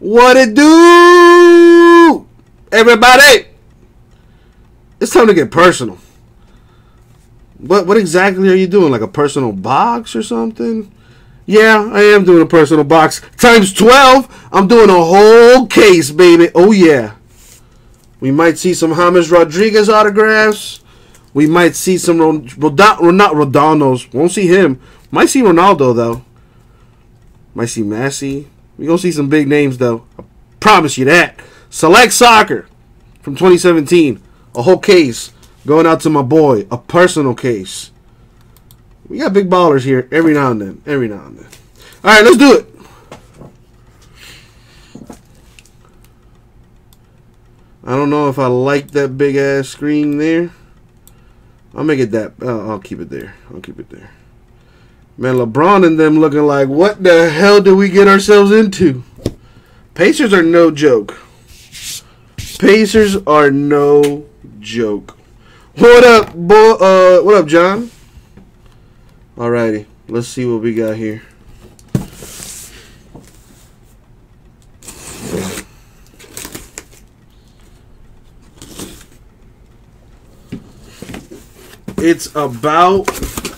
What it do? Everybody! It's time to get personal. What what exactly are you doing? Like a personal box or something? Yeah, I am doing a personal box. Times 12. I'm doing a whole case, baby. Oh, yeah. We might see some James Rodriguez autographs. We might see some Ron, Rodon, not Rodano's. Won't see him. Might see Ronaldo though. Might see Messi. We gonna see some big names though. I promise you that. Select Soccer from 2017. A whole case going out to my boy. A personal case. We got big ballers here every now and then. Every now and then. All right, let's do it. I don't know if I like that big ass screen there. I'll make it that. Uh, I'll keep it there. I'll keep it there. Man, LeBron and them looking like, what the hell did we get ourselves into? Pacers are no joke. Pacers are no joke. What up, boy? Uh, what up, John? Alrighty, let's see what we got here. It's about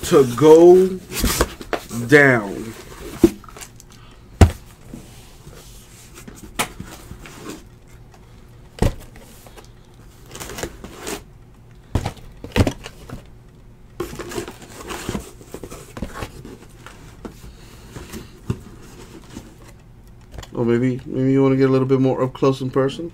to go down. Or maybe maybe you want to get a little bit more up close in person.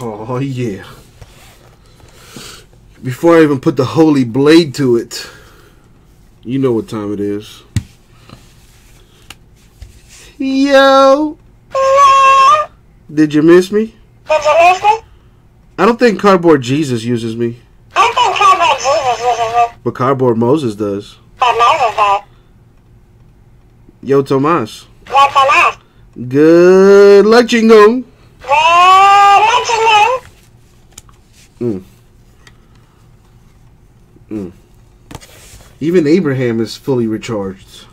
Oh yeah. Before I even put the holy blade to it, you know what time it is. Yo! Did you miss me? Did you miss me? I don't think Cardboard Jesus uses me, I don't think Cardboard Jesus uses me, but Cardboard Moses does. but Moses does. Yo, Tomas. Yo, Tomas. Good luck, Chingong. Well, let you know. Mm. Mm. Even Abraham is fully recharged.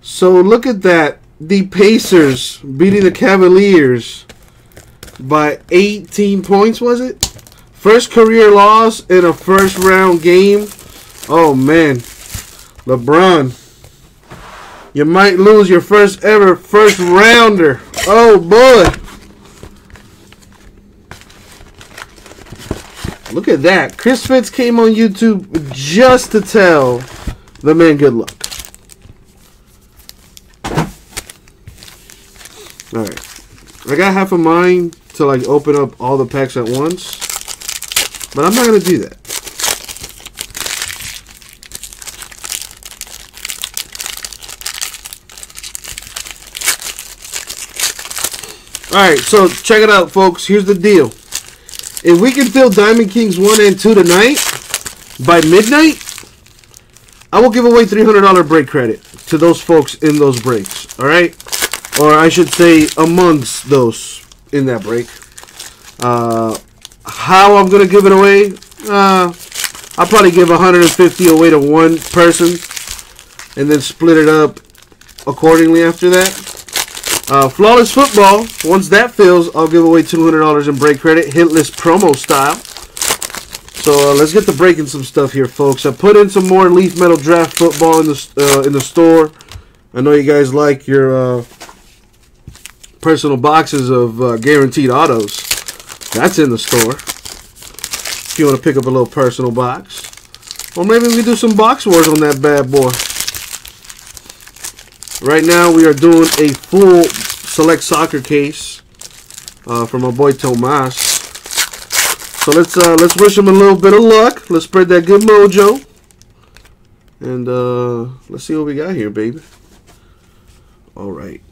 So look at that. The Pacers beating the Cavaliers by 18 points, was it? First career loss in a first round game. Oh, man. LeBron. You might lose your first ever first rounder. Oh, boy. Look at that. Chris Fitz came on YouTube just to tell the man good luck. Alright. I got half a mind to like open up all the packs at once. But I'm not gonna do that. Alright, so check it out folks. Here's the deal. If we can fill Diamond Kings 1 and 2 tonight, by midnight, I will give away $300 break credit to those folks in those breaks. Alright? Or I should say, amongst those in that break. Uh, how I'm going to give it away? Uh, I'll probably give 150 away to one person and then split it up accordingly after that. Uh, Flawless Football, once that fills, I'll give away $200 in break credit, hitless promo style. So uh, let's get to breaking some stuff here, folks. I put in some more Leaf Metal Draft Football in the uh, in the store. I know you guys like your uh, personal boxes of uh, guaranteed autos. That's in the store. If you want to pick up a little personal box. Or maybe we do some box wars on that bad boy. Right now we are doing a full select soccer case uh, for my boy Tomas. So let's uh, let's wish him a little bit of luck. Let's spread that good mojo, and uh, let's see what we got here, baby. All right,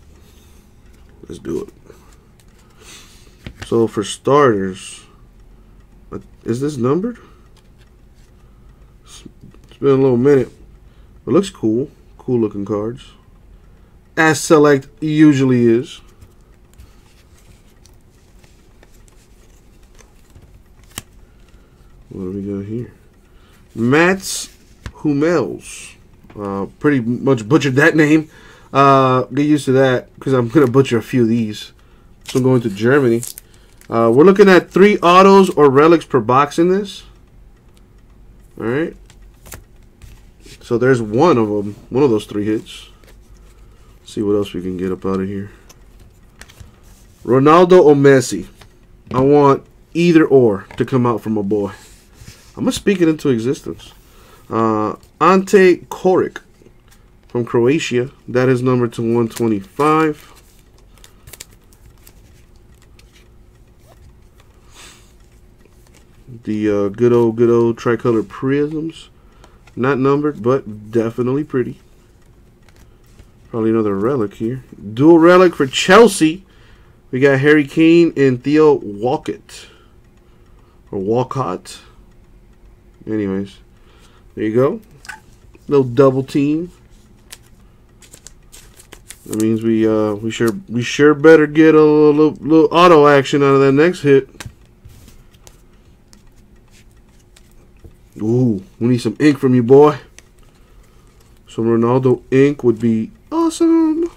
let's do it. So for starters, Is this numbered? It's been a little minute. It looks cool. Cool looking cards. As Select usually is. What do we got here? Mats Hummels. Uh, pretty much butchered that name. Uh, get used to that because I'm going to butcher a few of these. So I'm going to Germany. Uh, we're looking at three autos or relics per box in this. Alright. So there's one of them. One of those three hits. See what else we can get up out of here. Ronaldo or Messi. I want either or to come out from a boy. I'm going to speak it into existence. Uh, Ante Coric from Croatia. That is number to 125. The uh, good old, good old tricolor prisms. Not numbered, but definitely pretty. Probably another relic here. Dual relic for Chelsea. We got Harry Kane and Theo Walcott. Or Walcott. Anyways. There you go. Little double team. That means we uh we sure we sure better get a little, little auto action out of that next hit. Ooh, we need some ink from you, boy. Some Ronaldo ink would be awesome.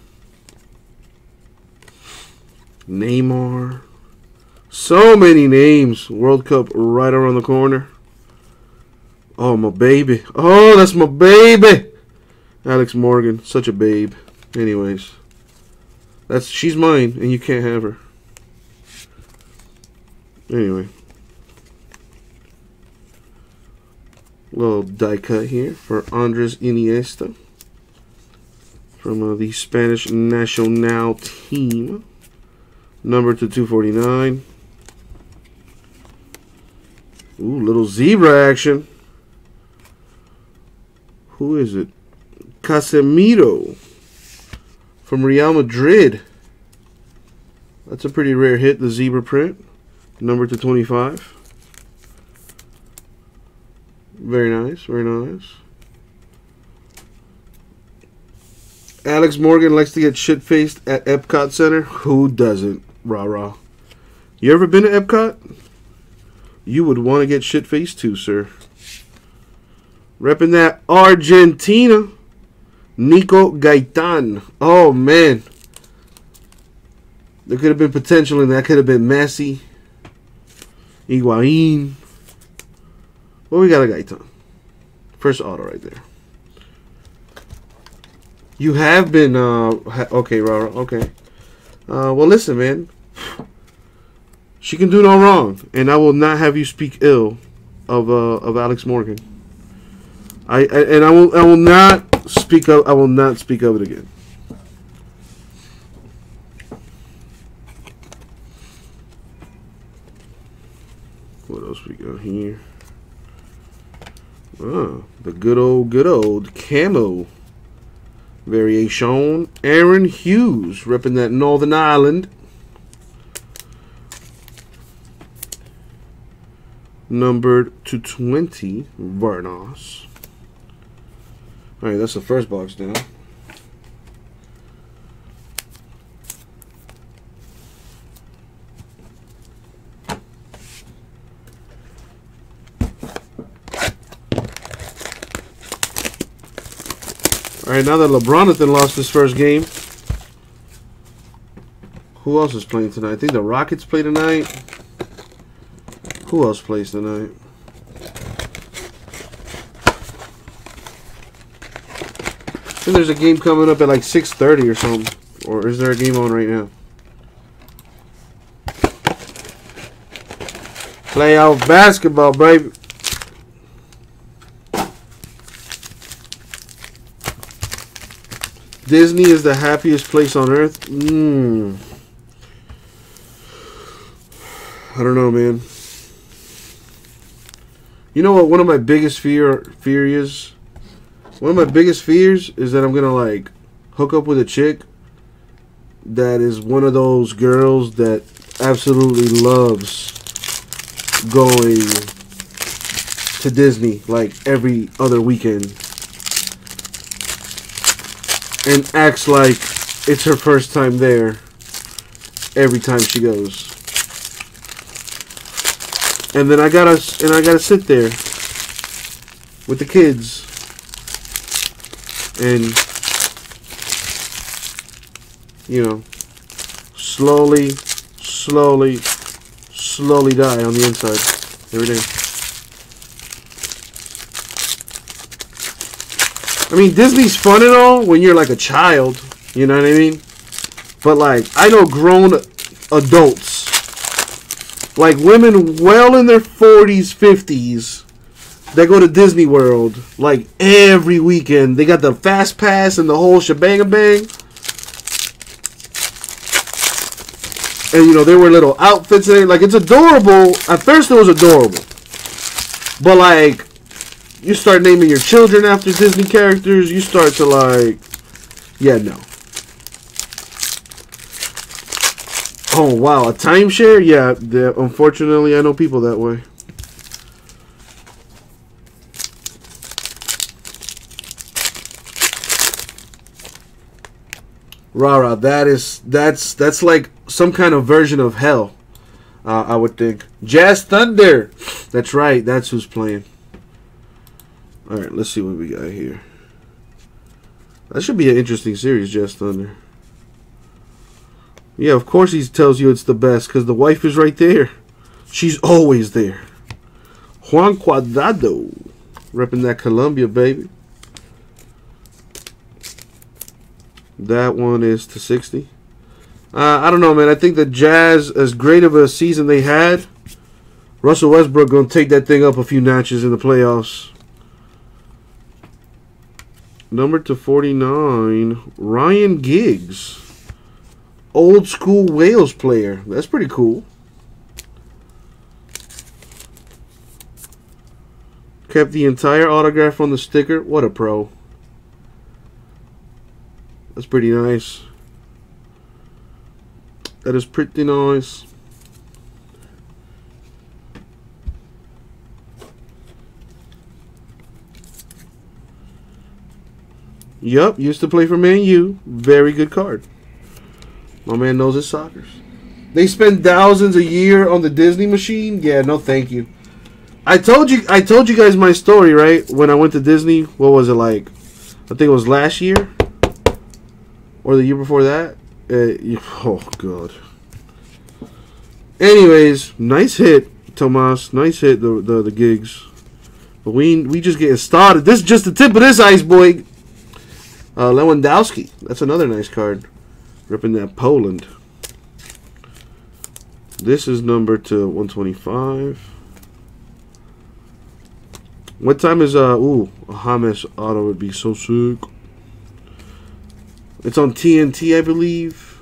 Neymar. So many names. World Cup right around the corner. Oh, my baby. Oh, that's my baby. Alex Morgan. Such a babe. Anyways. That's she's mine and you can't have her. Anyway. Little die cut here for Andres Iniesta from uh, the Spanish national team. Number to 249. Ooh, little zebra action. Who is it? Casemiro from Real Madrid. That's a pretty rare hit, the zebra print. Number to 25. Very nice, very nice. Alex Morgan likes to get shit faced at Epcot Center. Who doesn't? Rah rah. You ever been to Epcot? You would want to get shit faced too, sir. Repping that Argentina. Nico Gaitan. Oh, man. There could have been potential in that. Could have been Messi. Higuain. Well, we got a Gaitan. First auto right there. You have been, uh, okay, Rara, okay. Uh, well, listen, man. She can do no wrong, and I will not have you speak ill of, uh, of Alex Morgan. I, I and I will, I will not speak of, I will not speak of it again. What else we got here? Oh, the good old, good old camo variation. Aaron Hughes, repping that Northern Ireland. Numbered to 20, Vernos. Alright, that's the first box down. Right, now that LeBronathan lost his first game, who else is playing tonight? I think the Rockets play tonight. Who else plays tonight? I think there's a game coming up at like 6.30 or something. Or is there a game on right now? Playoff basketball, baby. Disney is the happiest place on earth. Mm. I don't know, man. You know what? One of my biggest fear fear is. One of my biggest fears is that I'm gonna like hook up with a chick that is one of those girls that absolutely loves going to Disney like every other weekend and acts like it's her first time there every time she goes. And then I gotta and I gotta sit there with the kids and you know slowly slowly slowly die on the inside every day. I mean, Disney's fun and all when you're like a child. You know what I mean? But like, I know grown adults, like women well in their 40s, 50s, that go to Disney World like every weekend. They got the fast pass and the whole shebang bang. And you know, they were little outfits and. Like it's adorable. At first it was adorable. But like you start naming your children after Disney characters, you start to like yeah, no. Oh wow, a timeshare? Yeah, unfortunately I know people that way. Rara, that is that's that's like some kind of version of hell. Uh, I would think. Jazz Thunder. That's right. That's who's playing. All right, let's see what we got here. That should be an interesting series, Jazz Thunder. Yeah, of course he tells you it's the best because the wife is right there. She's always there. Juan Cuadrado, repping that Colombia, baby. That one is to 60. Uh, I don't know, man. I think the Jazz, as great of a season they had, Russell Westbrook gonna take that thing up a few notches in the playoffs. Number to 49, Ryan Giggs. Old school Wales player. That's pretty cool. Kept the entire autograph on the sticker. What a pro. That's pretty nice. That is pretty nice. Yup, used to play for Man U. Very good card. My man knows his soccers. They spend thousands a year on the Disney machine. Yeah, no, thank you. I told you, I told you guys my story, right? When I went to Disney, what was it like? I think it was last year or the year before that. Uh, oh god. Anyways, nice hit, Tomas. Nice hit, the the, the Giggs. But we we just getting started. This is just the tip of this iceberg. Uh, Lewandowski. That's another nice card. Ripping that Poland. This is number to 125. What time is uh ooh a James auto would be so sick. It's on TNT, I believe.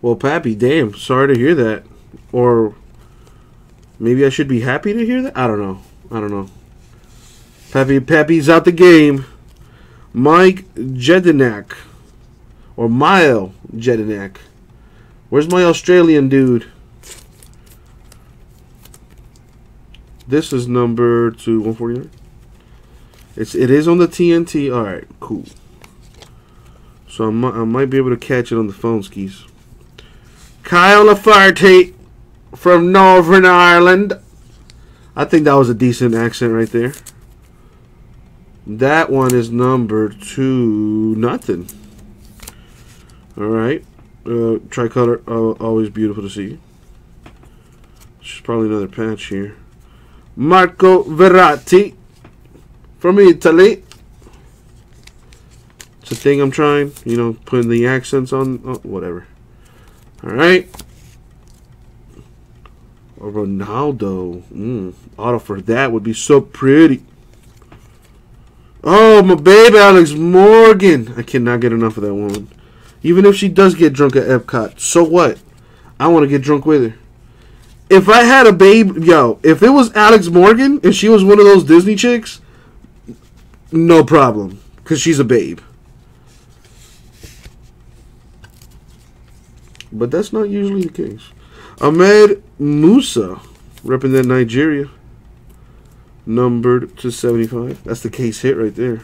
Well, Pappy, damn, sorry to hear that. Or maybe I should be happy to hear that. I don't know. I don't know. Pappy, Pappy's out the game. Mike Jedinak. Or Mile Jedinak. Where's my Australian dude? This is number two, 149. It's it is on the TNT. All right, cool. So I might, I might be able to catch it on the phone skis. Kyle Lafferty from Northern Ireland. I think that was a decent accent right there. That one is number two, nothing. All right. Uh, tricolor, uh, always beautiful to see. There's probably another patch here. Marco Verratti from Italy. It's a thing I'm trying, you know, putting the accents on, oh, whatever. All right. Ronaldo. Mm, auto for that would be so pretty. Oh, my baby Alex Morgan. I cannot get enough of that woman. Even if she does get drunk at Epcot, so what? I want to get drunk with her. If I had a babe, yo, if it was Alex Morgan and she was one of those Disney chicks, no problem, because she's a babe. But that's not usually the case. Ahmed Musa, representing Nigeria. Numbered to 75. That's the case hit right there.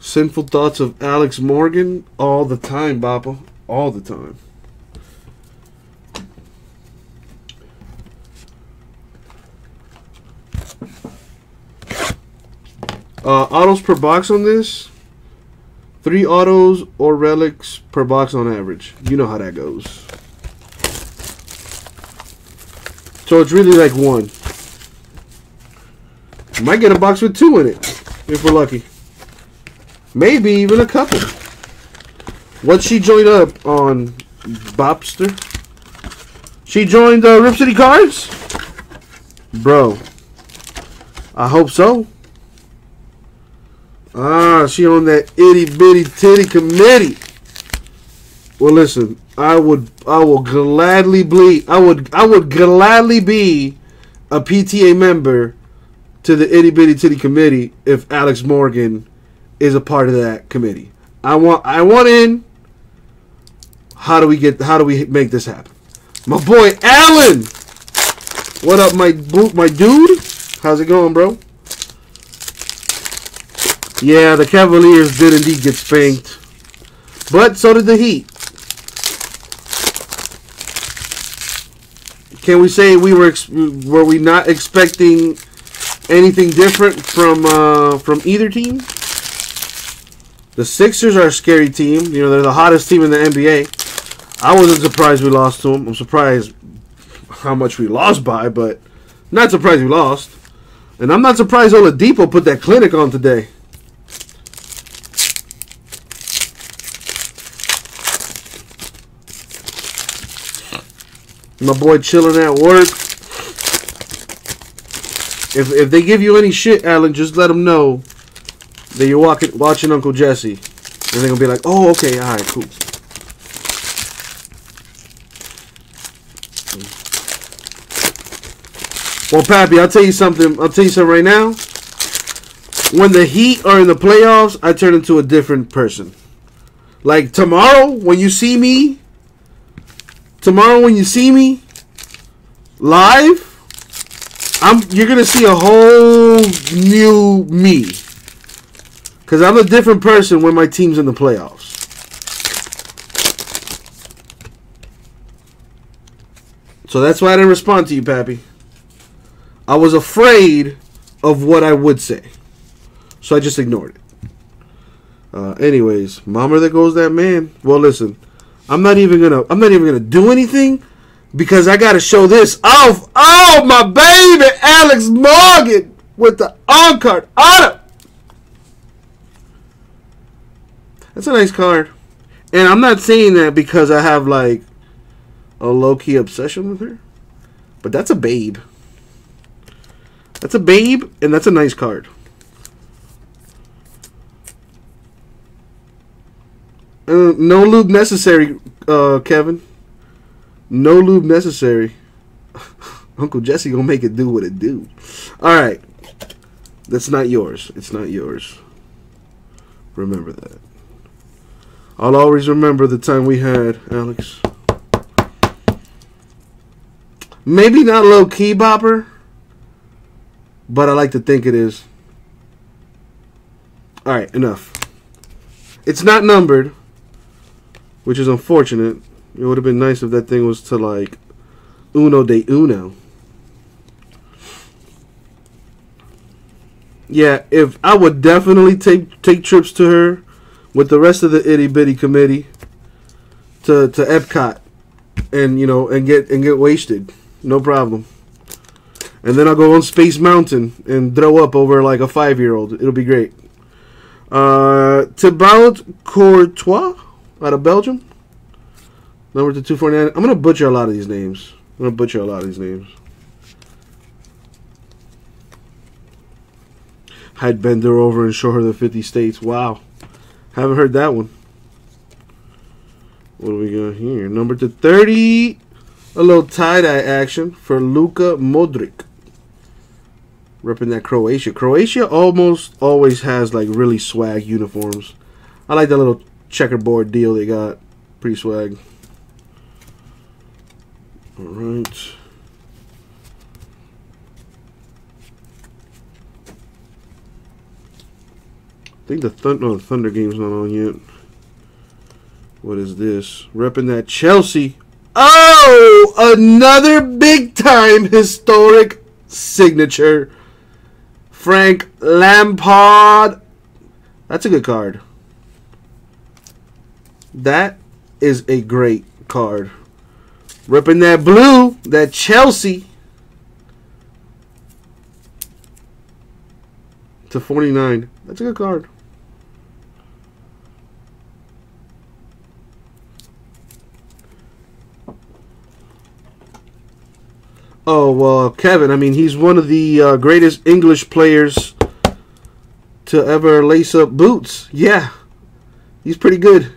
Sinful thoughts of Alex Morgan all the time, Bappa. All the time. Uh, autos per box on this. Three autos or relics per box on average. You know how that goes. So it's really like one. Might get a box with two in it if we're lucky. Maybe even a couple. What she joined up on Bobster, She joined uh, Rip City Cards? Bro. I hope so. Ah, she on that itty bitty titty committee. Well, listen, I would, I will gladly be, I would, I would gladly be a PTA member to the itty bitty titty committee if Alex Morgan is a part of that committee. I want, I want in. How do we get? How do we make this happen? My boy Alan. What up, my my dude? How's it going, bro? Yeah, the Cavaliers did indeed get spanked. But so did the Heat. Can we say we were were we not expecting anything different from uh, from either team? The Sixers are a scary team. You know, they're the hottest team in the NBA. I wasn't surprised we lost to them. I'm surprised how much we lost by, but not surprised we lost. And I'm not surprised Oladipo put that clinic on today. My boy chilling at work. If if they give you any shit, Alan, just let them know that you're walking, watching Uncle Jesse. And they're gonna be like, oh, okay, all right, cool. Well, Pappy, I'll tell you something. I'll tell you something right now. When the Heat are in the playoffs, I turn into a different person. Like tomorrow, when you see me tomorrow when you see me live, I'm you're gonna see a whole new me. Cause I'm a different person when my team's in the playoffs. So that's why I didn't respond to you, Pappy. I was afraid of what I would say. So I just ignored it. Uh, anyways, mama, there goes that man. Well, listen, I'm not even gonna I'm not even gonna do anything because I gotta show this off. Oh my baby Alex Morgan with the on card auto. That's a nice card. And I'm not saying that because I have like a low key obsession with her. But that's a babe. That's a babe and that's a nice card. Uh, no lube necessary, uh, Kevin. No lube necessary. Uncle Jesse gonna make it do what it do. All right, that's not yours. It's not yours. Remember that. I'll always remember the time we had, Alex. Maybe not a low key bopper, but I like to think it is. All right, enough. It's not numbered which is unfortunate. It would have been nice if that thing was to like uno de uno. Yeah, if I would definitely take take trips to her with the rest of the itty bitty committee to to Epcot and you know and get and get wasted, no problem. And then I'll go on Space Mountain and throw up over like a five year old. It'll be great. Uh, Thibaut Courtois out of Belgium. Number to 249. I'm going to butcher a lot of these names. I'm going to butcher a lot of these names. I'd bend her over and show her the 50 states. Wow. Haven't heard that one. What do we got here? Number to 30. A little tie-dye action for Luka Modric. Repping that Croatia. Croatia almost always has like really swag uniforms. I like that little checkerboard deal they got. Pretty swag. Alright. I think the Thunder, no, the Thunder game's not on yet. What is this? Repping that Chelsea. Oh! Another big time historic signature. Frank Lampard. That's a good card. That is a great card. Ripping that blue, that Chelsea. To 49. That's a good card. Oh, well, Kevin, I mean, he's one of the uh, greatest English players to ever lace up boots. Yeah, he's pretty good.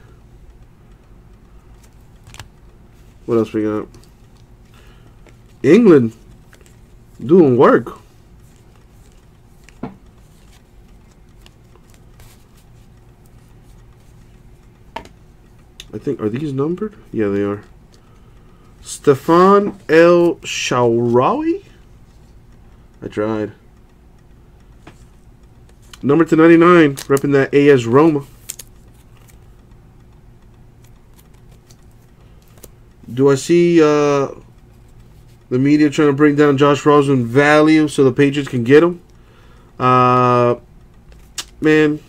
What else we got? England doing work. I think, are these numbered? Yeah, they are. Stephan El Shaarawy? I tried. Number to 99, repping that AS Roma. Do I see uh, the media trying to bring down Josh Rosen value so the Patriots can get him? Uh, man,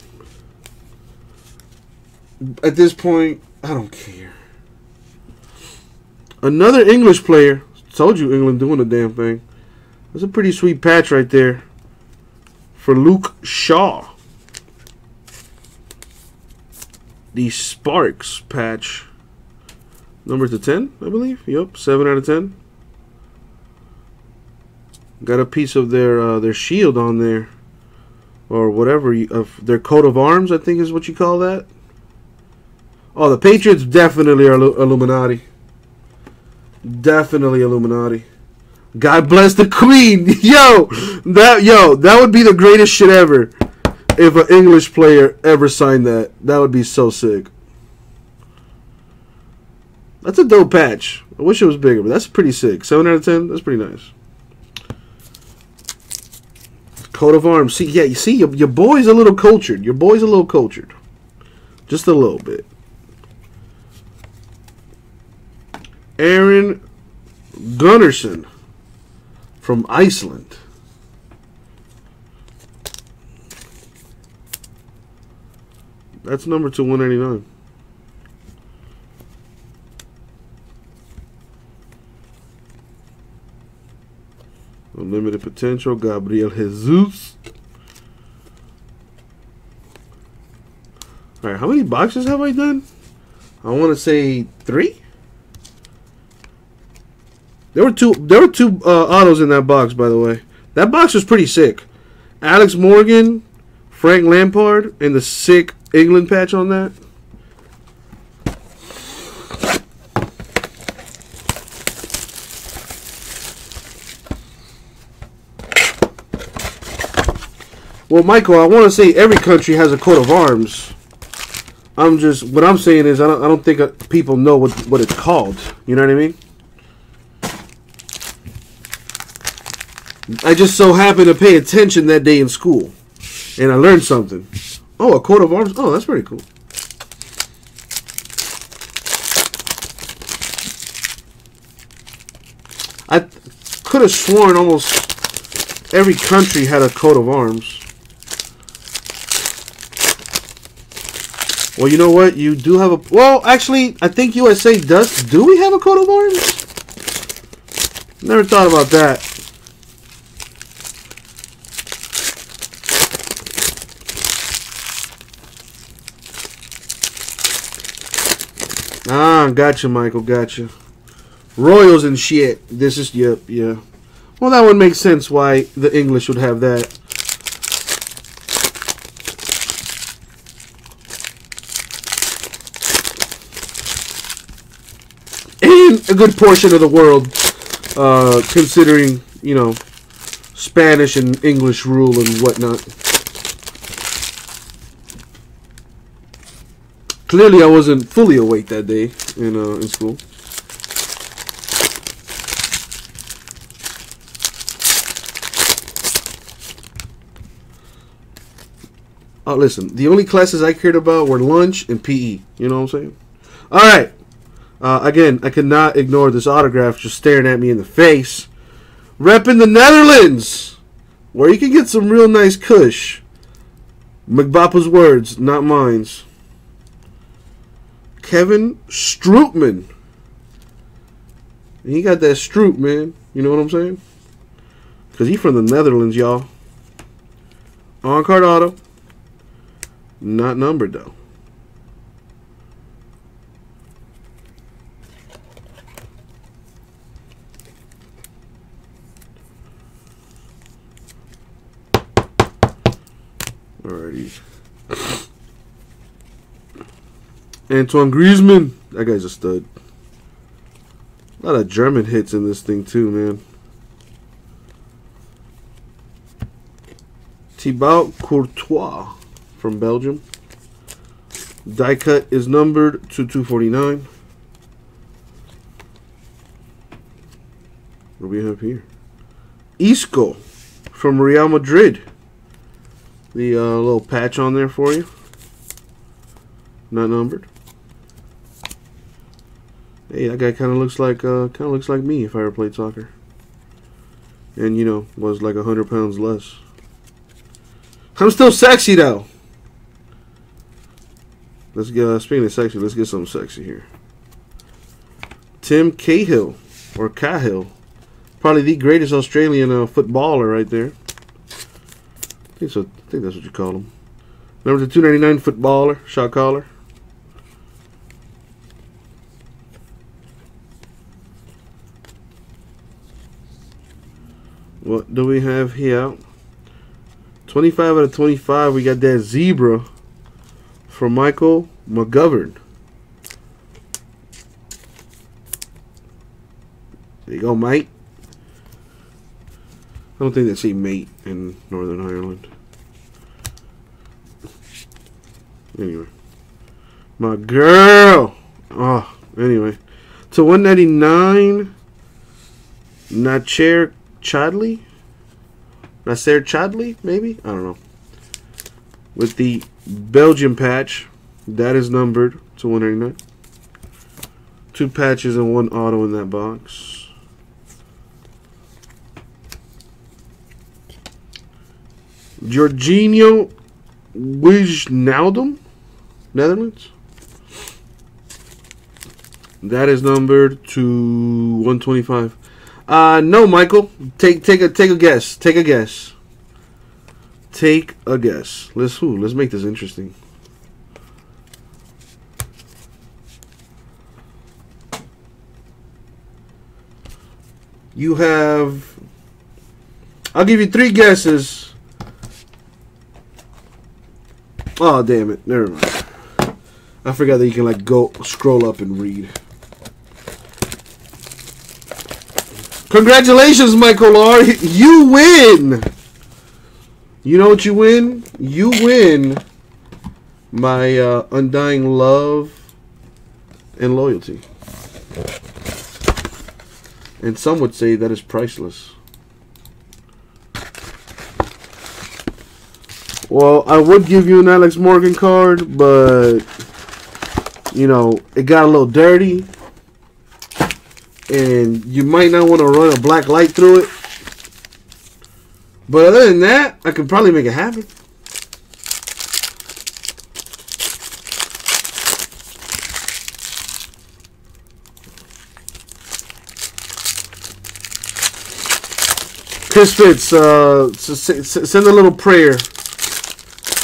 at this point, I don't care. Another English player. Told you England doing the damn thing. That's a pretty sweet patch right there. For Luke Shaw. The Sparks patch. Number to 10, I believe. Yep, 7 out of 10. Got a piece of their uh, their shield on there. Or whatever, you, of their coat of arms, I think is what you call that. Oh, the Patriots definitely are Illuminati. Definitely Illuminati. God bless the Queen. Yo, that yo, that would be the greatest shit ever. If an English player ever signed that, that would be so sick. That's a dope patch. I wish it was bigger, but that's pretty sick. Seven out of ten. That's pretty nice. Coat of arms. See, yeah, you see, your, your boy's a little cultured. Your boy's a little cultured, just a little bit. Aron Gunnarsson from Iceland. That's number to 199. Unlimited potential, Gabriel Jesus. Alright, how many boxes have I done? I want to say three? There were two. There were two uh, autos in that box, by the way. That box was pretty sick. Alex Morgan, Frank Lampard, and the sick England patch on that. Well, Michael, I want to say every country has a coat of arms. I'm just what I'm saying is I don't I don't think uh, people know what what it's called. You know what I mean? I just so happened to pay attention that day in school. And I learned something. Oh, a coat of arms? Oh, that's pretty cool. I could have sworn almost every country had a coat of arms. Well, you know what? You do have a... Well, actually, I think USA does. Do we have a coat of arms? Never thought about that. Ah, gotcha, Michael, gotcha. Royals and shit. This is, yep, yeah. Well, that would make sense why the English would have that. And a good portion of the world, uh, considering you know Spanish and English rule and whatnot. Clearly, I wasn't fully awake that day in uh, in school. Oh, listen, the only classes I cared about were lunch and PE. You know what I'm saying? All right. Uh, again, I cannot ignore this autograph just staring at me in the face. Repping the Netherlands, where you can get some real nice kush. McBappa's words, not mine's. Kevin Strootman. He got that Stroop, man. You know what I'm saying? Because he from the Netherlands, y'all. On card auto. Not numbered, though. Alrighty. Antoine Griezmann. That guy's a stud. A lot of German hits in this thing, too, man. Thibaut Courtois from Belgium. Die cut is numbered to 249. What do we have here? Isco from Real Madrid. The uh, little patch on there for you. Not numbered. Hey, that guy kind of looks like uh, kind of looks like me if I ever played soccer. And you know, was like a hundred pounds less. I'm still sexy though. Let's get uh, speaking of sexy. Let's get something sexy here. Tim Cahill or Cahill, probably the greatest Australian uh, footballer right there. I think so. I think that's what you call him. Number the 299 footballer, shot caller. What do we have here? 25 out of 25. We got that zebra from Michael McGovern. There you go, mate. I don't think they say mate in Northern Ireland. Anyway. My girl! Oh, anyway. To 199 Nacher Chadley? Nacer Chadli, maybe? I don't know. With the Belgian patch, that is numbered to 199. Two patches and one auto in that box. Georginio Wijnaldum, Netherlands. That is numbered to 125. Uh, no, Michael. Take take a take a guess. Take a guess. Take a guess. Let's who? Let's make this interesting. You have. I'll give you three guesses. Oh damn it! Never mind. I forgot that you can like go scroll up and read. Congratulations, Michael R. You win. You know what you win? You win my uh, undying love and loyalty. And some would say that is priceless. Well, I would give you an Alex Morgan card, but you know, it got a little dirty. And you might not want to run a black light through it. But other than that, I could probably make it happen. Chris Fitz, uh, send a little prayer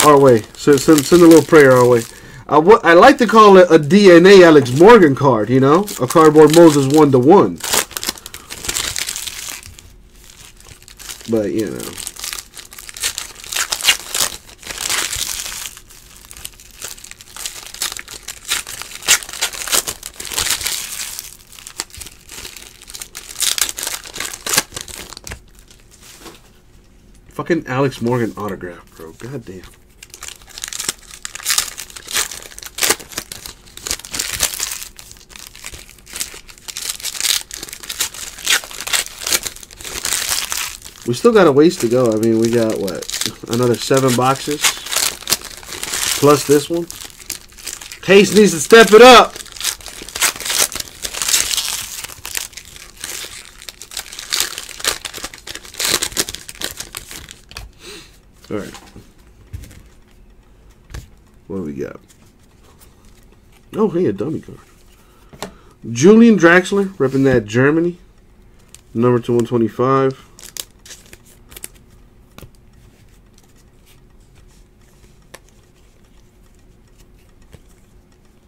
our way. Send, send, send a little prayer our way. I, I like to call it a DNA Alex Morgan card, you know? A Cardboard Moses one-to-one. -one. But, you know. Fucking Alex Morgan autograph, bro. God damn. We still got a ways to go. I mean, we got what? Another seven boxes. Plus this one. Case needs to step it up. All right. What do we got? Oh, hey, a dummy card. Julian Draxler, repping that Germany. Number to 125.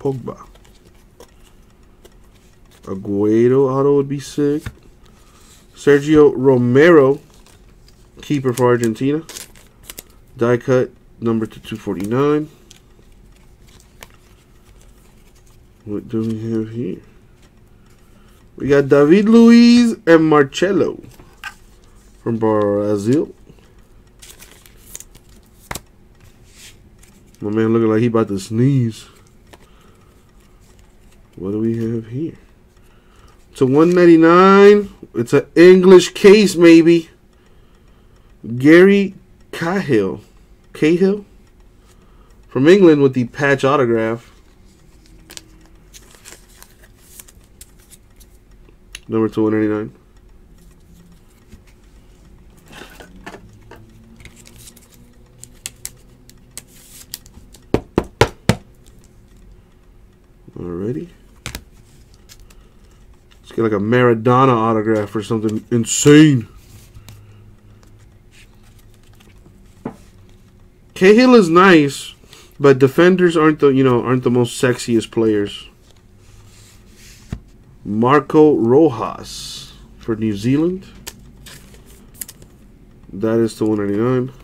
Pogba. Aguero auto would be sick. Sergio Romero, keeper for Argentina. Die cut number to 249. What do we have here? We got David Luiz and Marcelo from Brazil. My man looking like he about to sneeze. What do we have here? A 199. It's an English case, maybe. Gary Cahill. Cahill? From England with the patch autograph. Number 299. Alrighty. Get like a Maradona autograph or something insane. Cahill is nice, but defenders aren't the you know aren't the most sexiest players. Marco Rojas for New Zealand. That is to 199.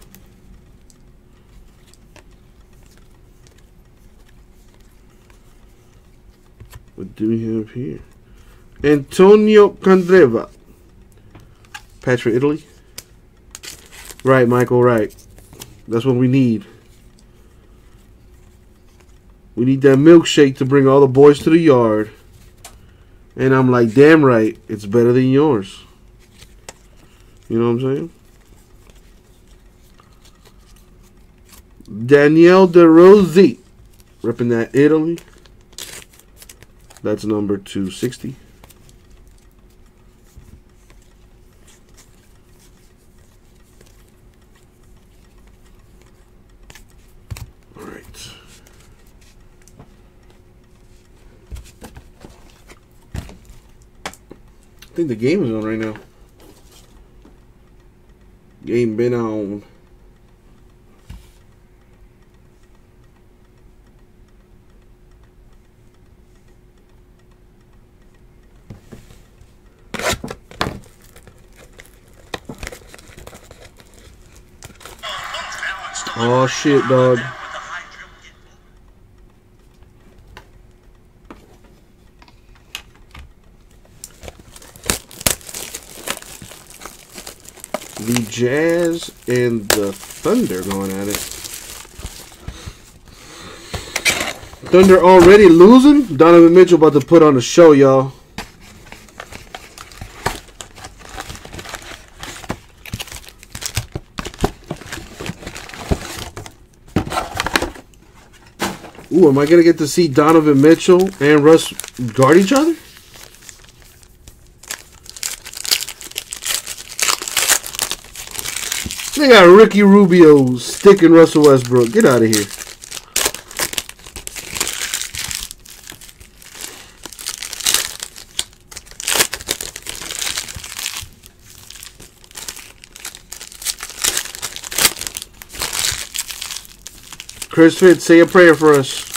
What do we have here? Antonio Candreva. Patch for Italy. Right, Michael, right. That's what we need. We need that milkshake to bring all the boys to the yard. And I'm like, damn right, it's better than yours. You know what I'm saying? Danielle De Rossi, that Italy. That's number 260. Think the game is on right now. Game been on. Oh shit, dog. The Jazz and the Thunder going at it. Thunder already losing? Donovan Mitchell about to put on a show, y'all. Ooh, am I gonna get to see Donovan Mitchell and Russ guard each other? They got Ricky Rubio sticking Russell Westbrook. Get out of here. Chris Fitz, say a prayer for us.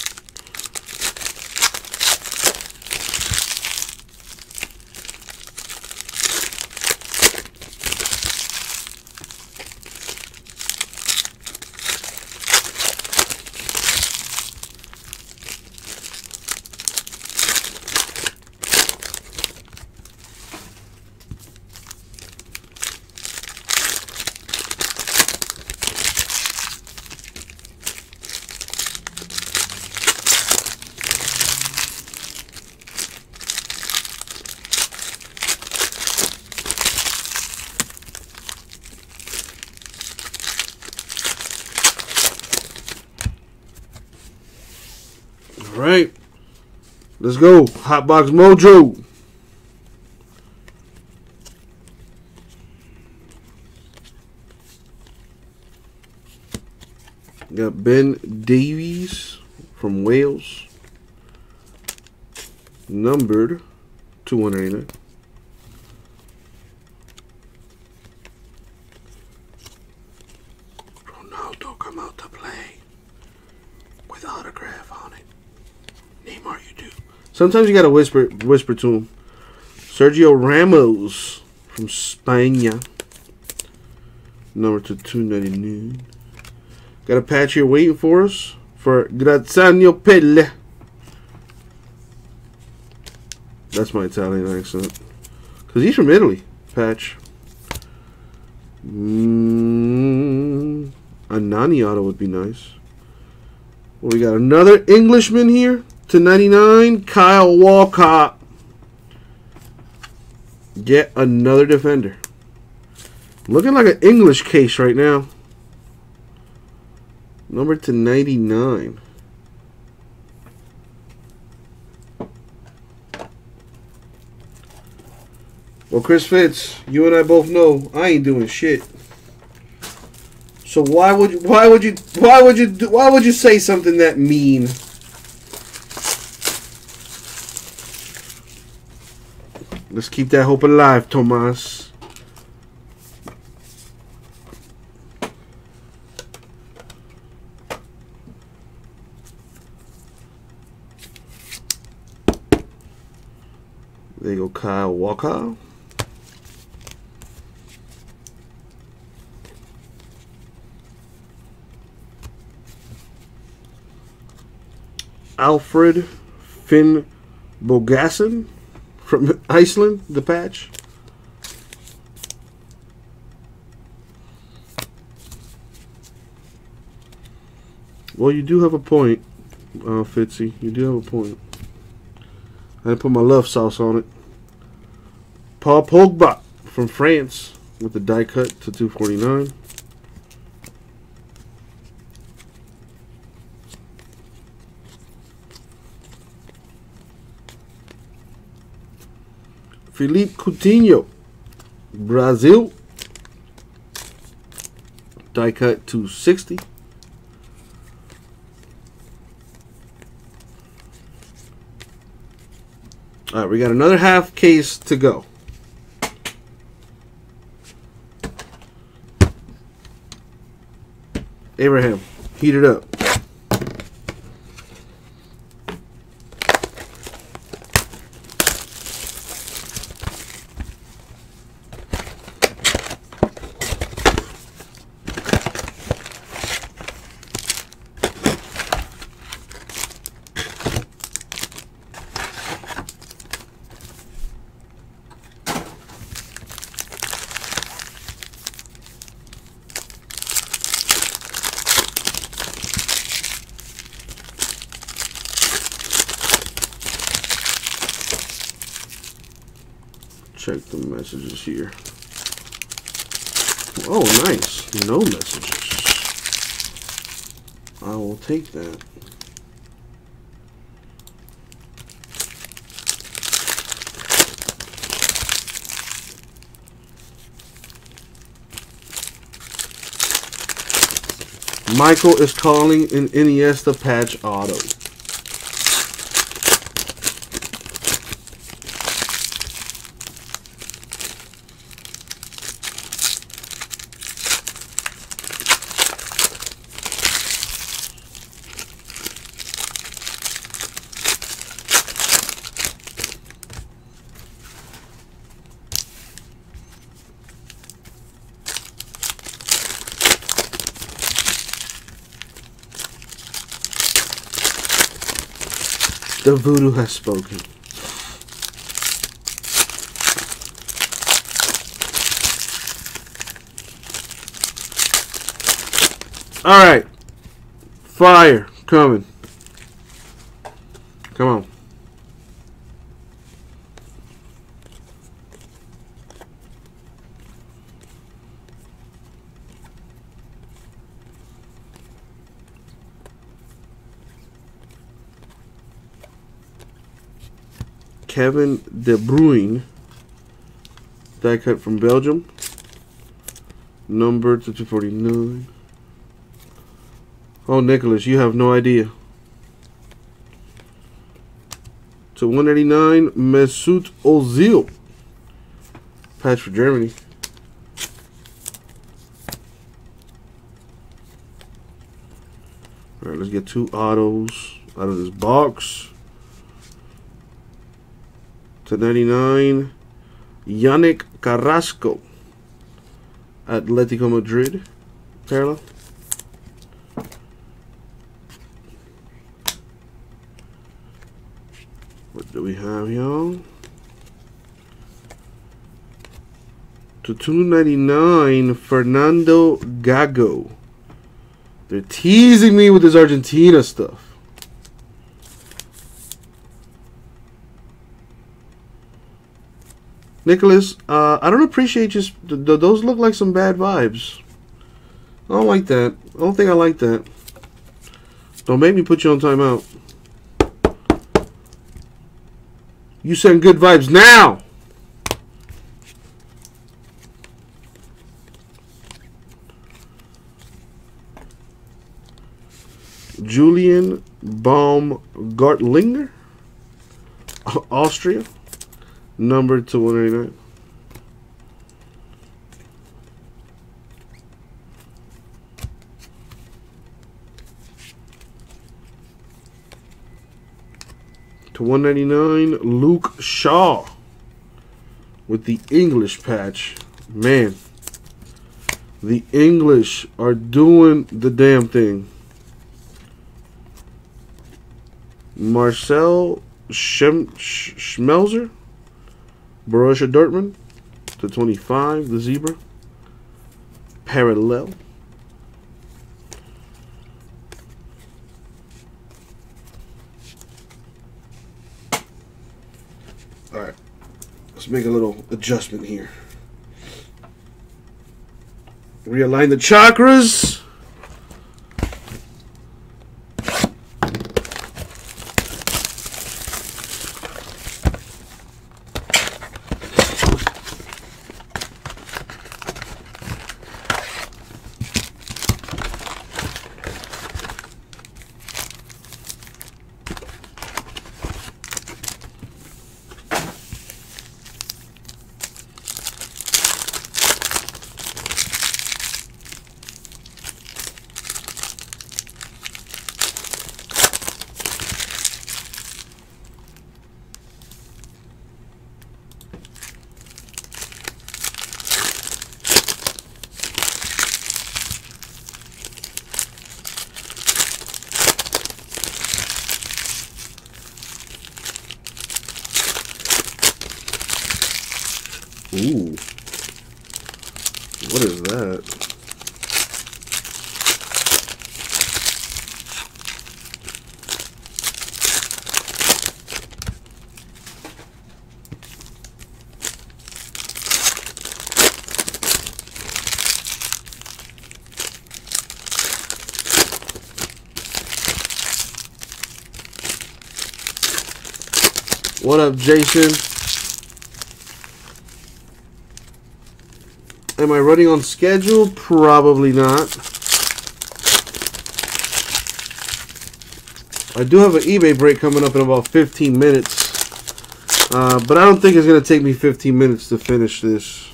Let's go. Hotbox Mojo. Got Ben Davies from Wales. Numbered 299. Sometimes you gotta whisper, whisper to him. Sergio Ramos from Spain. Number to 299. Got a patch here waiting for us for Graziano Pelle. That's my Italian accent. Because he's from Italy. Patch. Mm, a Nani auto would be nice. Well, we got another Englishman here to 99. Kyle Walcott. Get another defender. Looking like an English case right now. Number to 99. Well, Chris Fitz, you and I both know I ain't doing shit. So why would you, why would you why would you why would you say something that mean? Let's keep that hope alive, Tomas. There you go, Kyle Walker. Alfred Finn Bogasson from Iceland, the patch. Well, you do have a point, uh, Fitzy. You do have a point. I put my love sauce on it. Paul Pogba from France with the die cut to 249. Philippe Coutinho, Brazil. Die cut 260. All right, we got another half case to go. Abraham, heat it up. Check the messages here. Oh, nice. No messages. I will take that. Michael is calling an Iniesta patch auto. The voodoo has spoken. All right. Fire coming. Come on. Kevin De Bruyne. Die cut from Belgium. Number to 249. Oh, Nicholas, you have no idea. To 189, Mesut Ozil. Patch for Germany. All right, let's get two autos out of this box. To 99, Yannick Carrasco. Atletico Madrid. Parallel. What do we have here? To 299, Fernando Gago. They're teasing me with this Argentina stuff. Nicholas, uh, I don't appreciate just th- th- those look like some bad vibes. I don't like that. I don't think I like that. Don't make me put you on timeout. You send good vibes now. Julian Baumgartlinger, Austria, number to 189. To 199, Luke Shaw with the English patch. Man, the English are doing the damn thing. Marcel Schem- Schmelzer, Borussia Dortmund, to 25, the zebra. Parallel. All right, let's make a little adjustment here. Realign the chakras. Ooh. What is that? What up, Jason? Am I running on schedule? Probably not. I do have an eBay break coming up in about 15 minutes. Uh, but I don't think it's going to take me 15 minutes to finish this.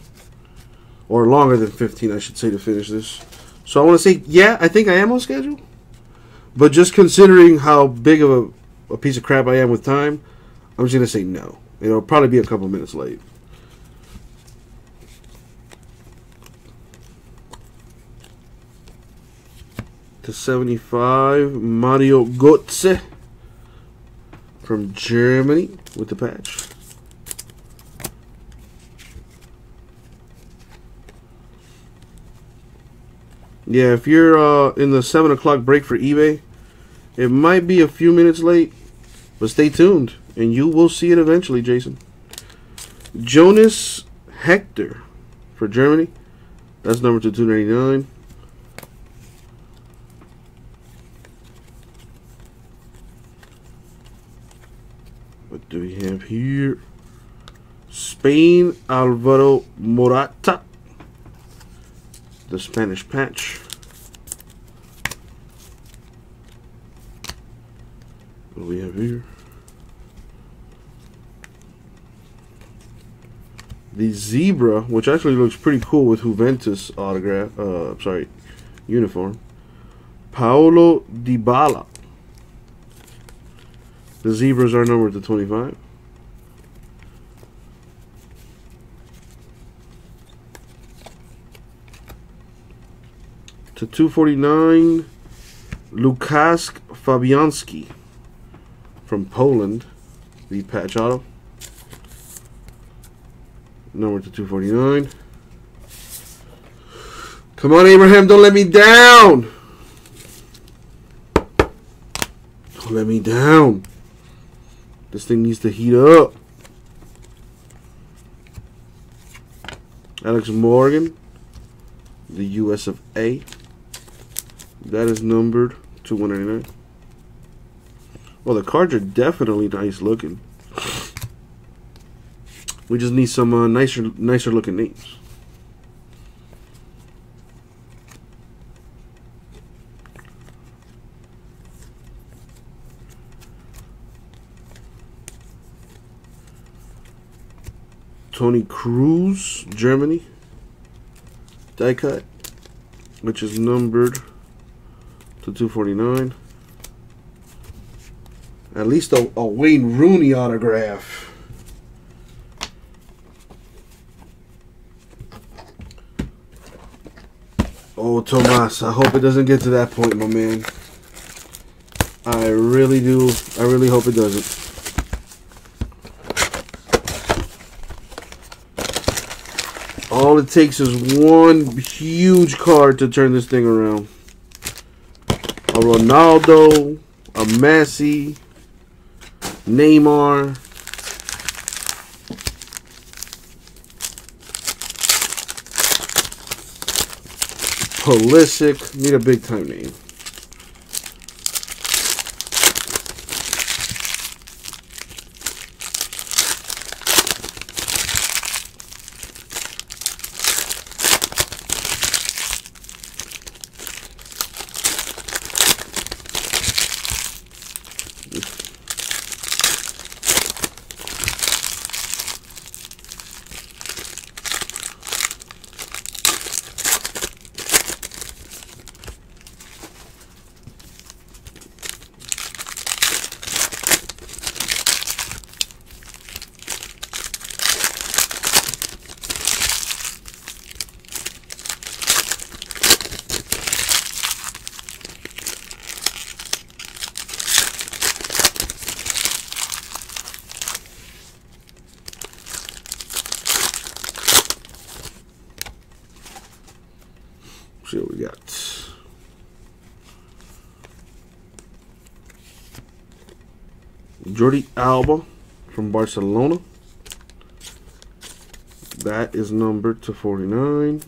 Or longer than 15, I should say, to finish this. So I want to say, yeah, I think I am on schedule. But just considering how big of a, a piece of crap I am with time, I'm just going to say no. It'll probably be a couple minutes late. to 75 Mario Götze from Germany with the patch. Yeah, if you're uh, in the 7 o'clock break for eBay, it might be a few minutes late, but stay tuned and you will see it eventually, Jason. Jonas Hector for Germany. That's number to 299. What do we have here? Spain, Alvaro Morata. The Spanish patch. What do we have here? The zebra, which actually looks pretty cool with Juventus autograph. Uh, sorry, uniform. Paulo Dybala. The zebras are numbered to 25. To 249, Lukasz Fabianski from Poland, the patch auto. Number to 249. Come on, Abraham, don't let me down. Don't let me down. This thing needs to heat up. Alex Morgan, the US of A. That is numbered to 199. Well, the cards are definitely nice looking. We just need some uh, nicer, nicer looking names. Toni Kroos, Germany. Die cut, which is numbered to 249. At least a, a Wayne Rooney autograph. Oh, Tomas, I hope it doesn't get to that point, my man. I really do. I really hope it doesn't. All it takes is one huge card to turn this thing around. A Ronaldo, a Messi, Neymar. Pulisic. Need a big time name. see what we got. Jordi Alba from Barcelona. That is numbered to 49.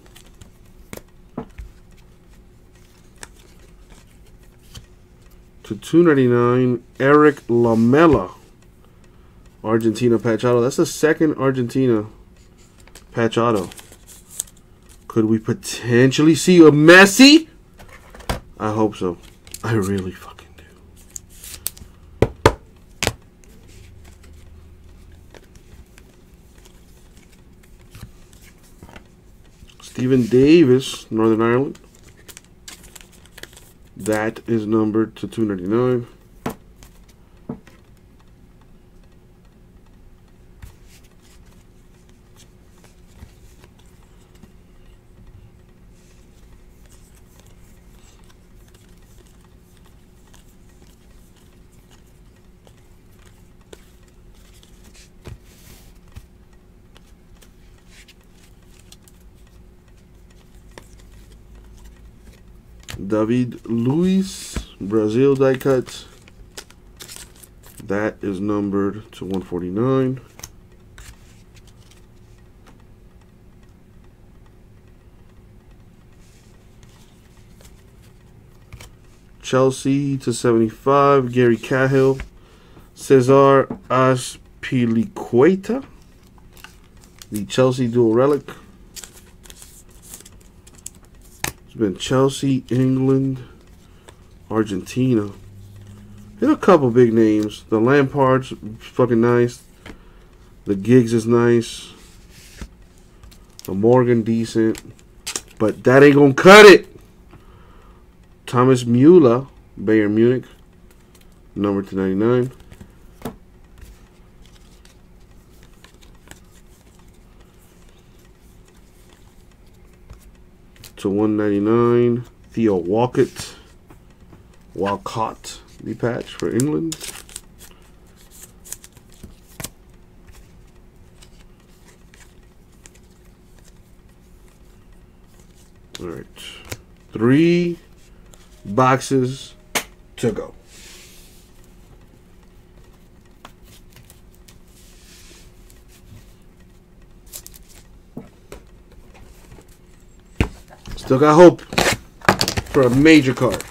To 299, Erik Lamela. Argentina patch auto. That's the second Argentina patch auto. Could we potentially see a Messi? I hope so. I really fucking do. Steven Davis, Northern Ireland. That is numbered to 299. David Luiz, Brazil die cut. That is numbered to 149. Chelsea to 75, Gary Cahill. Cesar Azpilicueta the Chelsea dual relic. It's been Chelsea, England, Argentina. Hit a couple big names. The Lampard's fucking nice. The Giggs is nice. The Morgan decent. But that ain't gonna cut it. Thomas Müller, Bayern Munich, number 299. To 199, Theo Walcott, Walcott, the patch for England. All right, three boxes to go. Still got hope for a major card.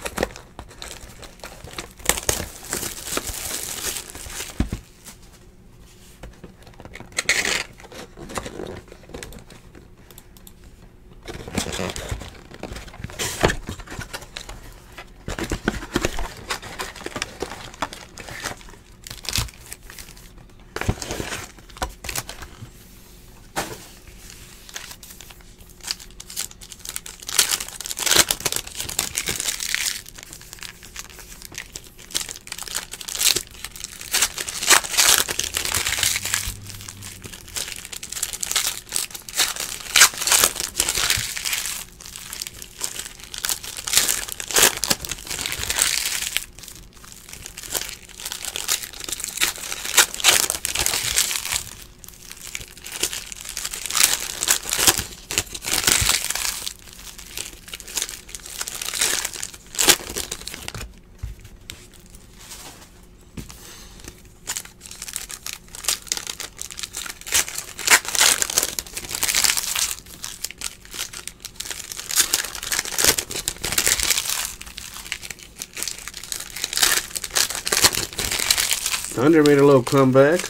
Thunder made a little comeback.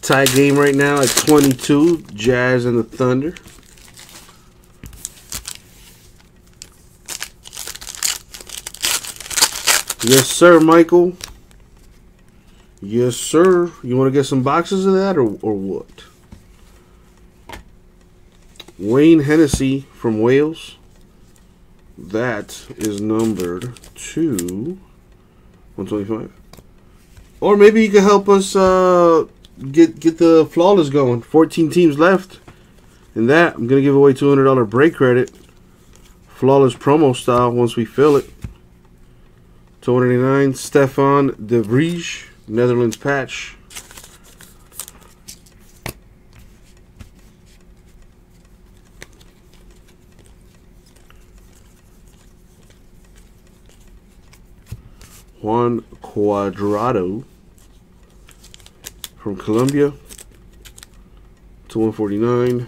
Tie game right now at 22. Jazz and the Thunder. Yes, sir, Michael. Yes, sir. You want to get some boxes of that or, or what? Wayne Hennessy from Wales. That is numbered to 125. Or maybe you could help us uh, get get the flawless going. 14 teams left. And that, I'm going to give away $200 break credit. Flawless promo style once we fill it. 289 Stefan de Vrij, Netherlands patch. Juan Cuadrado from Colombia to 149.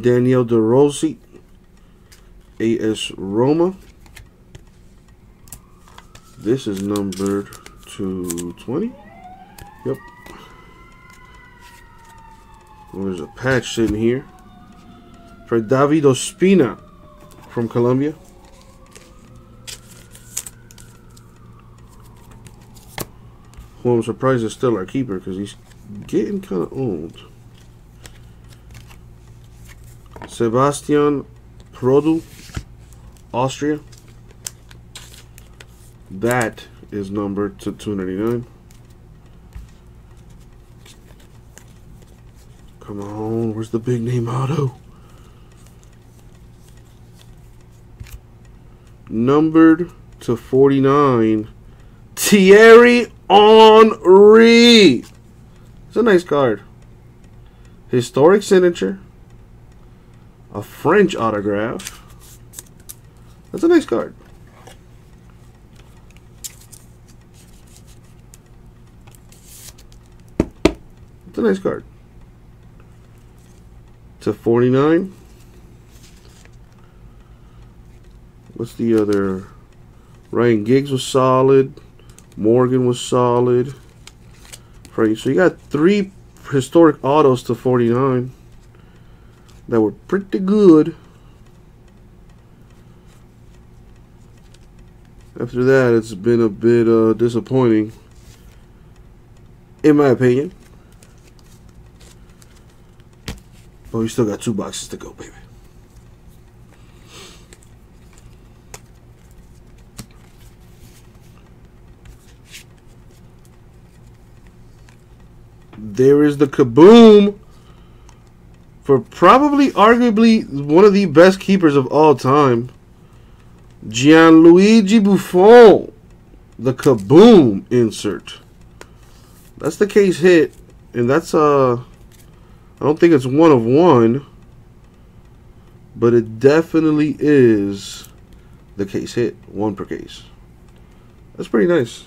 Daniel De Rossi, AS Roma. This is numbered to 20. Yep. Well, there's a patch sitting here for David Ospina from Colombia. Well, I'm surprised it's still our keeper because he's getting kind of old. Sebastian Prödl, Austria. That is numbered to 299. Come on, where's the big name auto? Numbered to 49. Thierry Henry. It's a nice card. Historic signature. A French autograph. That's a nice card. It's a nice card. To 49. What's the other? Ryan Giggs was solid. Morgan was solid. You. So you got three historic autos to 49 that were pretty good. After that, it's been a bit uh, disappointing, in my opinion. But we still got two boxes to go, baby. There is the kaboom for probably, arguably, one of the best keepers of all time. Gianluigi Buffon, the kaboom insert. That's the case hit, and that's uh, I don't think it's one of one, but it definitely is the case hit, one per case. That's pretty nice.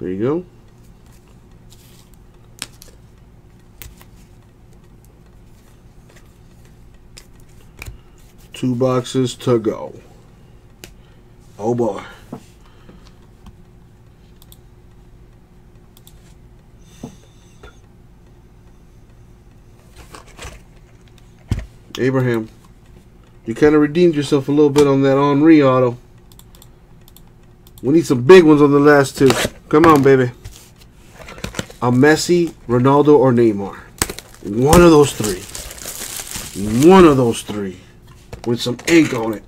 There you go. Two boxes to go. Oh boy. Abraham, you kind of redeemed yourself a little bit on that Henry auto. We need some big ones on the last two. Come on, baby. A Messi, Ronaldo, or Neymar. One of those three. One of those three. With some ink on it.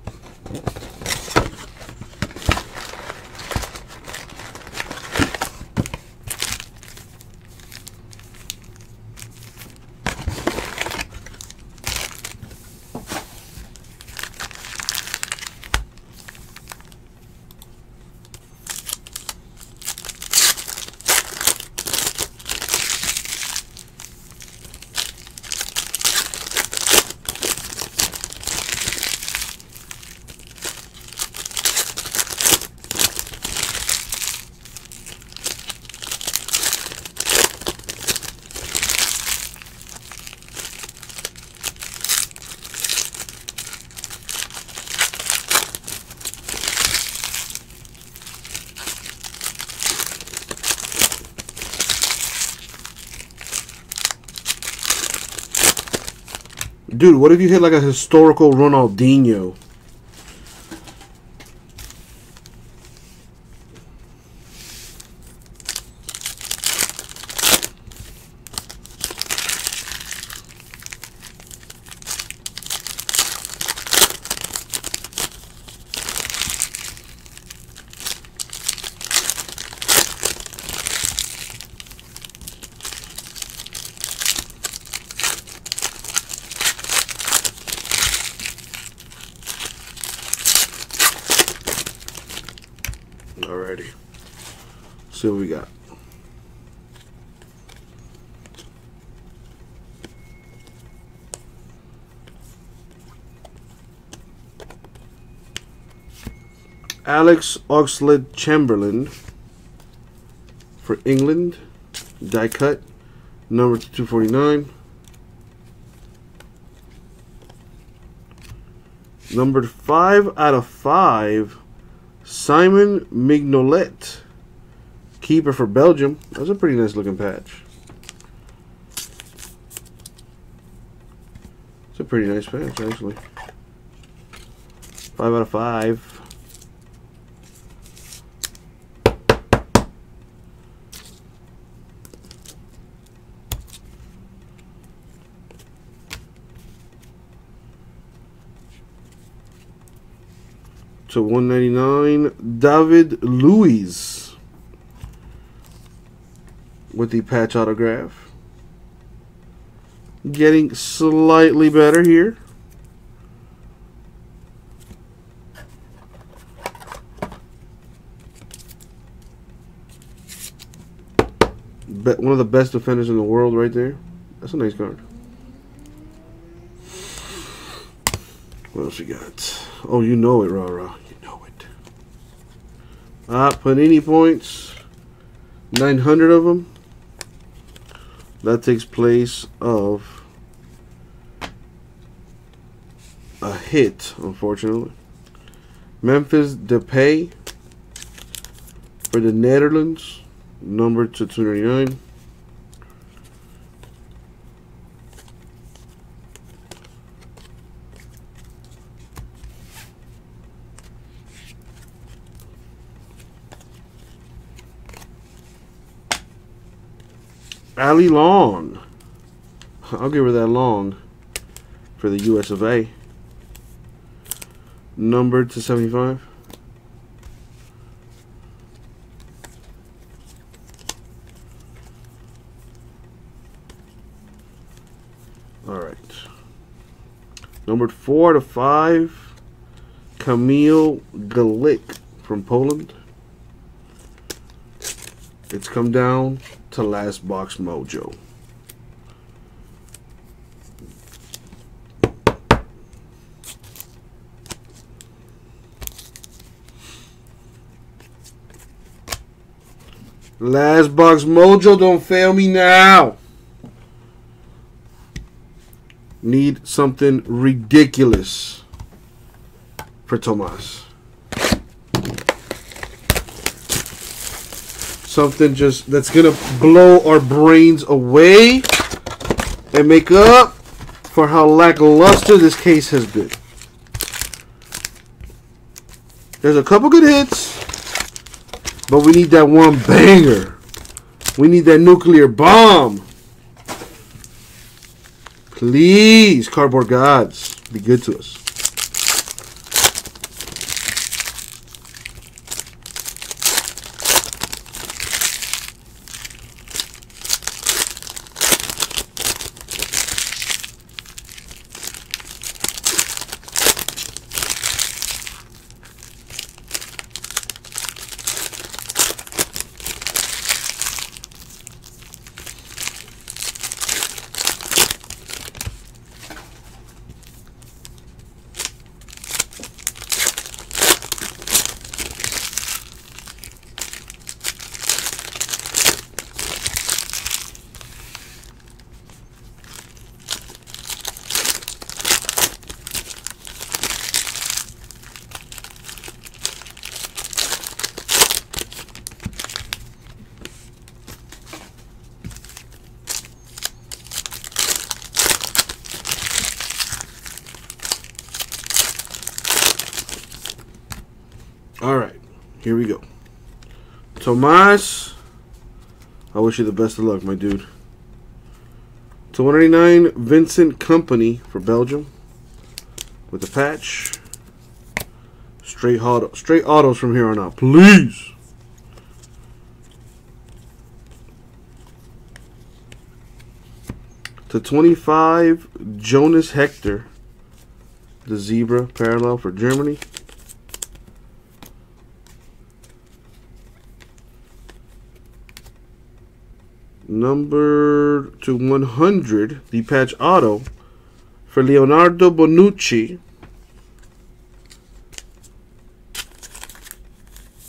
Dude, what if you hit like a historical Ronaldinho? Alrighty. See what we got. Alex Oxlade Chamberlain for England. Die cut. Number 249. Numbered 5 out of 5. Simon Mignolet. Keeper for Belgium. That's a pretty nice looking patch. It's a pretty nice patch, actually. 5 out of 5. To 199 David Luiz with the patch autograph. Getting slightly better here. One of the best defenders in the world right there. That's a nice card. What else we got? Oh you know it rah rah put any points, 900 of them. That takes place of a hit, unfortunately. Memphis Depay for the Netherlands, number 229. Allie Long. I'll give her that long for the US of A. Numbered to 75. All right. Numbered 4 to 5, Kamil Glik from Poland. It's come down to Last Box Mojo. Last Box Mojo, don't fail me now. Need something ridiculous for Tomas. Something just that's gonna blow our brains away and make up for how lackluster this case has been. There's a couple good hits, but we need that one banger. We need that nuclear bomb. Please, cardboard gods, be good to us. All right, here we go. Tomas, I wish you the best of luck, my dude. 299 Vincent Kompany for Belgium with the patch. Straight auto, straight autos from here on out, please. To 25 Jonas Hector, the zebra parallel for Germany. Number to 100, the patch auto for Leonardo Bonucci.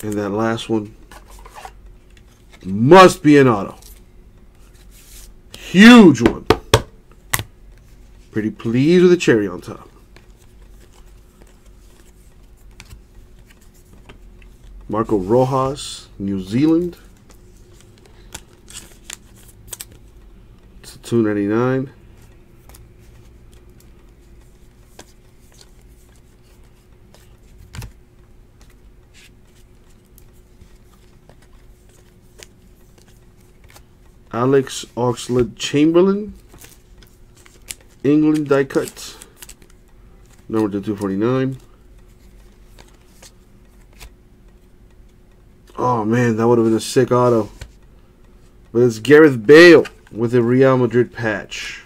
And that last one must be an auto. Huge one. Pretty pleased with the cherry on top. Marco Rojas, New Zealand. Two ninety nine. Alex Oxlade Chamberlain, England die cut, number to 249. Oh man, that would have been a sick auto. But it's Gareth Bale with a Real Madrid patch.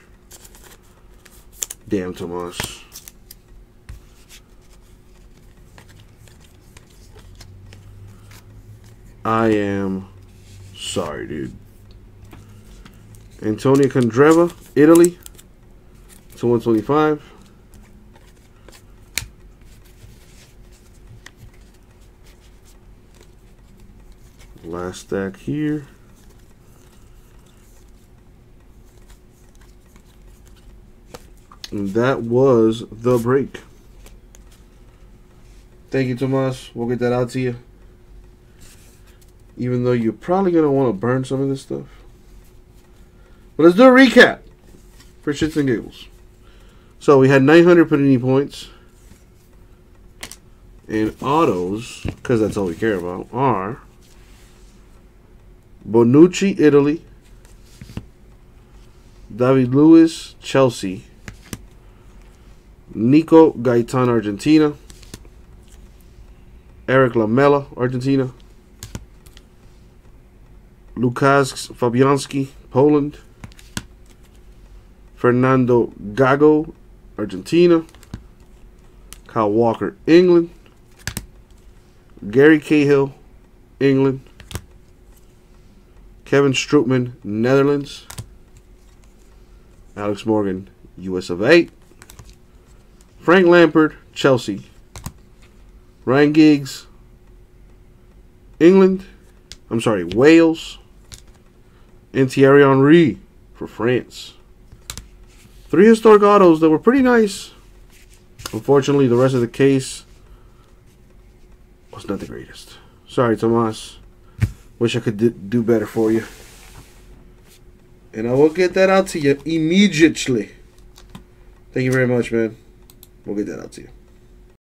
Damn, Tomas. I am sorry, dude. Antonio Candreva, Italy, to 125. Last stack here. That was the break. Thank you, Tomas. We'll get that out to you. Even though you're probably going to want to burn some of this stuff. But let's do a recap for shits and giggles. So we had 900 Panini points. And autos, because that's all we care about, are Bonucci, Italy. David Luiz, Chelsea. Nico Gaitan, Argentina. Erik Lamela, Argentina. Lukasz Fabianski, Poland. Fernando Gago, Argentina. Kyle Walker, England. Gary Cahill, England. Kevin Strootman, Netherlands. Alex Morgan, US of A. Frank Lampard, Chelsea. Ryan Giggs, England. I'm sorry, Wales. And Thierry Henry for France. Three historic autos that were pretty nice. Unfortunately, the rest of the case was not the greatest. Sorry, Tomas. Wish I could do better for you. And I will get that out to you immediately. Thank you very much, man. We'll get that out to you.